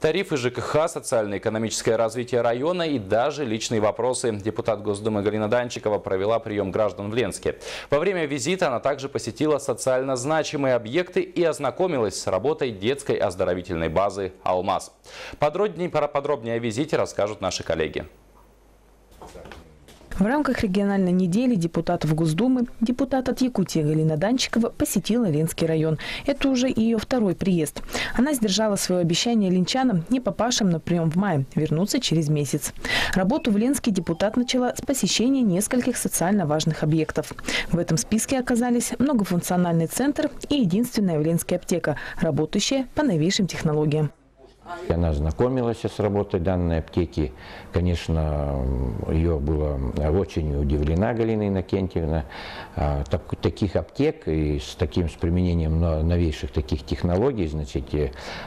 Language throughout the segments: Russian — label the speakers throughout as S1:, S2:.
S1: Тарифы ЖКХ, социально-экономическое развитие района и даже личные вопросы. Депутат Госдумы Галина Данчикова провела прием граждан в Ленске. Во время визита она также посетила социально значимые объекты и ознакомилась с работой детской оздоровительной базы «Алмаз». Подробнее, подробнее о визите расскажут наши коллеги.
S2: В рамках региональной недели депутатов Госдумы депутат от Якутии Галина Данчикова посетила Ленский район. Это уже ее второй приезд. Она сдержала свое обещание ленчанам, не попавшим на прием в мае, вернуться через месяц. Работу в Ленске депутат начала с посещения нескольких социально важных объектов. В этом списке оказались многофункциональный центр и единственная в Ленске аптека, работающая по новейшим технологиям.
S3: Она знакомилась с работой данной аптеки. Конечно, ее была очень удивлена Галина Иннокентьевна. А, так, таких аптек и с таким с применением новейших таких технологий, значит,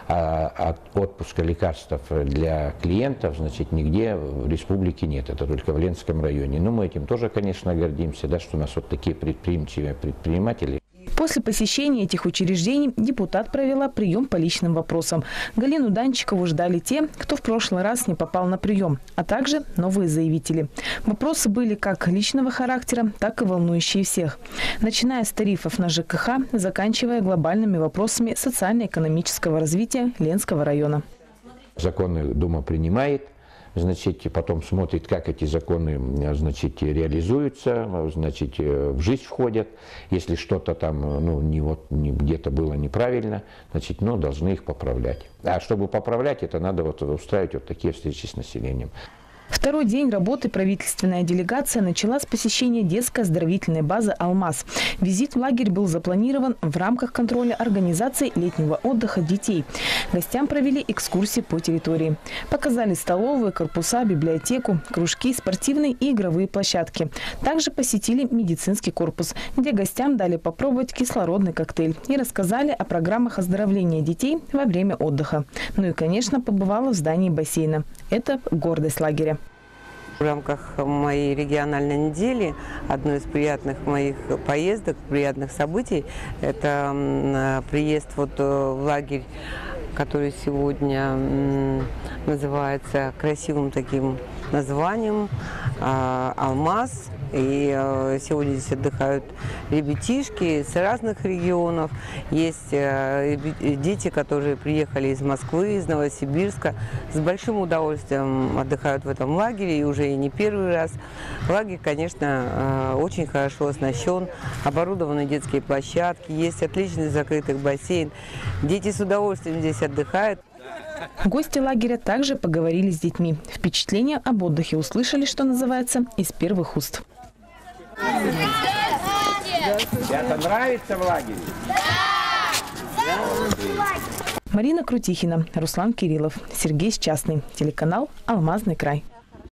S3: а, от отпуска лекарств для клиентов, значит, нигде в республике нет. Это только в Ленском районе. Но мы этим тоже, конечно, гордимся, да, что у нас вот такие предприимчивые предприниматели.
S2: После посещения этих учреждений депутат провела прием по личным вопросам. Галину Данчикову ждали те, кто в прошлый раз не попал на прием, а также новые заявители. Вопросы были как личного характера, так и волнующие всех. Начиная с тарифов на ЖКХ, заканчивая глобальными вопросами социально-экономического развития Ленского района.
S3: Законы Дума принимает – значит, потом смотрит, как эти законы, значит, реализуются, значит, в жизнь входят. Если что-то там, ну, не вот, не, где-то было неправильно, значит, ну, должны их поправлять. А чтобы поправлять, это надо вот устраивать вот такие встречи с населением.
S2: Второй день работы правительственная делегация начала с посещения детской оздоровительной базы «Алмаз». Визит в лагерь был запланирован в рамках контроля организации летнего отдыха детей. Гостям провели экскурсии по территории. Показали столовые, корпуса, библиотеку, кружки, спортивные и игровые площадки. Также посетили медицинский корпус, где гостям дали попробовать кислородный коктейль и рассказали о программах оздоровления детей во время отдыха. Ну и, конечно, побывала в здании бассейна. Это гордость лагеря.
S4: В рамках моей региональной недели одно из приятных моих поездок, приятных событий, это приезд вот э, в лагерь, который сегодня называется красивым таким названием а, «Алмаз». И э, сегодня здесь отдыхают ребятишки с разных регионов. Есть э, дети, которые приехали из Москвы, из Новосибирска. С большим удовольствием отдыхают в этом лагере и уже и не первый раз. Лагерь, конечно, э, очень хорошо оснащен. Оборудованы детские площадки, есть отличный закрытый бассейн. Дети с удовольствием здесь отдыхают.
S2: Гости лагеря также поговорили с детьми. Впечатления об отдыхе услышали, что называется, из первых уст.
S3: Это нравится в лагере?
S2: Марина Крутихина, Руслан Кириллов, Сергей Счастный, телеканал «Алмазный край».